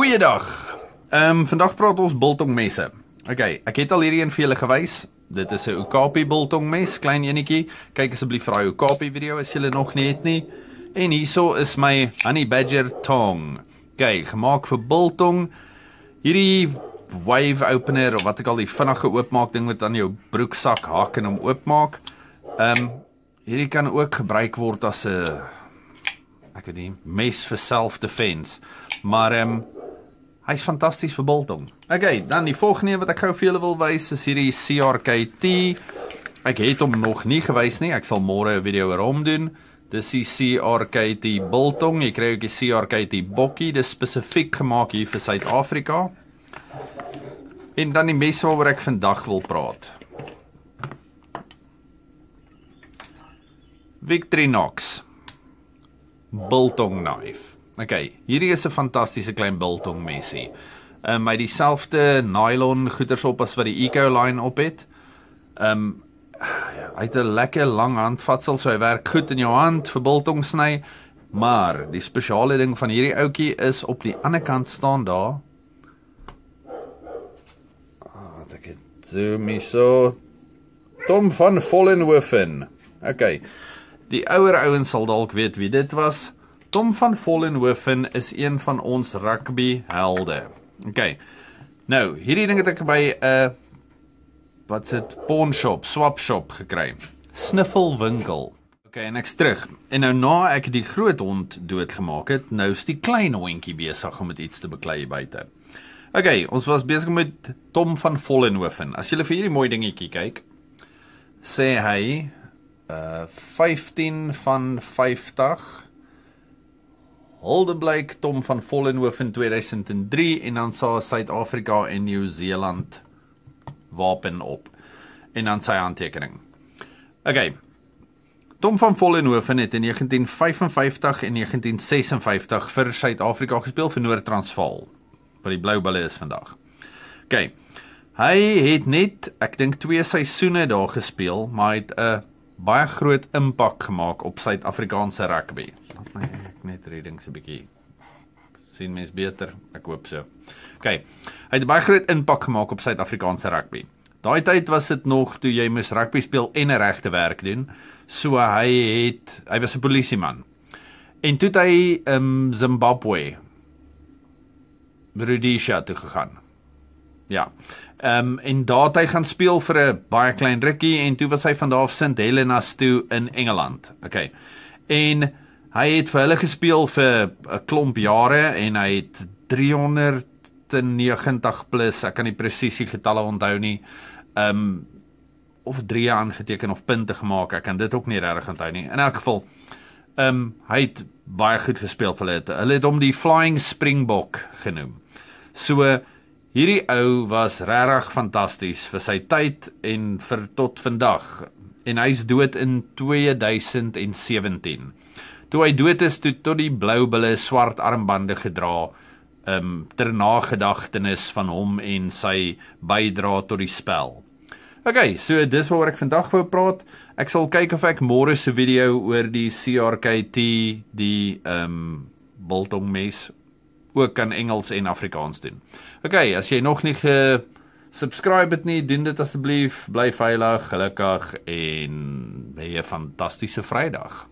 Goeiedag. Ehm um, vandag praat ons biltongmesse. OK, ek het al hierdie een vir julle gewys. Dit is 'n Okapi biltongmes, klein enetjie. Kyk asseblief vir daai Okapi video as julle nog nie het nie. En hierso is my Honey Badger tong. OK, gemaak vir biltong. Hierdie wave opener of wat ek al die vinnige oopmaak ding wat aan jou broeksak hak en hom oopmaak. Ehm um, hierdie kan ook gebruik word as 'n ek weet nie mes vir self-defense. Maar ehm um, hy's fantasties vir biltong. Okay, dan die volgende wat ek gou vir julle wil wys is hierdie CRKT. Ek het hom nog nie gewys nie. Ek sal môre 'n video oor hom doen. Dis die CRKT biltong. Jy kry ook die CRKT bokkie. Dis spesifiek gemaak hier vir Suid-Afrika. En dan die mes waaroor ek vandag wil praat. Victorinox biltong knife. Okay, hierdie is 'n fantastiese klein biltong mesie. Ehm um, hy dieselfde nylon goeders op as wat die Ecoline op het. Ehm um, hy het 'n lekker lang handvatsel, so hy werk goed in jou hand vir biltong sny. Maar die spesiale ding van hierdie ouetjie is op die ander kant staan daar. Ah, dit ek zoom hier so. Tom van Vollenhoven. Okay. Die ouer ouens sal dalk weet wie dit was. Tom van Vollenhoven is een van ons rugby helde. OK. Nou, hierdie ding het ek by 'n uh, wat se pawn shop, swap shop gekry. Sniffel winkel. OK, en ek's terug. En nou na ek die groot hond doodgemaak het, nou is die klein hondjie besig om met iets te beklei buite. OK, ons was besig met Tom van Vollenhoven. As jy vir hierdie mooi dingetjie kyk, sê hy uh 15 van 50 Holdeblyk Tom van Vollenhoven 2003 en dan sa Suid-Afrika en Nieu-Seeland wapen op en dan sy handtekening. OK. Tom van Vollenhoven het in 1955 en 1956 vir Suid-Afrika gespeel vir Noord-Transvaal wat die Blou Bulle is vandag. OK. Hy het net ek dink 2 seisoene daar gespeel, maar hy het 'n baie groot impak gemaak op Suid-Afrikaanse rugby. Laat my net readings 'n bietjie sien mens beter. Ek hoop so. OK. Hy het baie groot impak gemaak op Suid-Afrikaanse rugby. Daai tyd was dit nog toe jy moes rugby speel en 'n regte werk doen. So hy het hy was 'n polisieman. En toe het hy um, Zimbabwe Rhodesia toe gegaan. Ja. Ehm um, en daar het hy gaan speel vir 'n baie klein rukkie en toe was hy van daar af St Helena toe in Engeland. Okay. En hy het vir hulle gespeel vir 'n klomp jare en hy het 390 plus, ek kan nie presisie getalle onthou nie. Um, of 3 aangeteken of punte gemaak. Ek kan dit ook nie regtig onthou nie. In elk geval um, hy het baie goed gespeel vir hulle. Hulle het hom die Flying Springbok genoem. So Hierdie ou was regtig fantasties vir sy tyd en vir tot vandag. En hy's dood in 2017. Toe hy dood is, toe tot die blou bulle swart armbande gedra, um ter nagedagtenis van hom en sy bydra tot die spel. OK, so dis waaroor ek vandag wou praat. Ek sal kyk of ek môre se video oor die CRKT, die um biltong mes ook kan Engels en Afrikaans doen. OK, as jy nog nie ge subscribe het nie, doen dit asseblief. Bly veilig, gelukkig en hê 'n fantastiese Vrydag.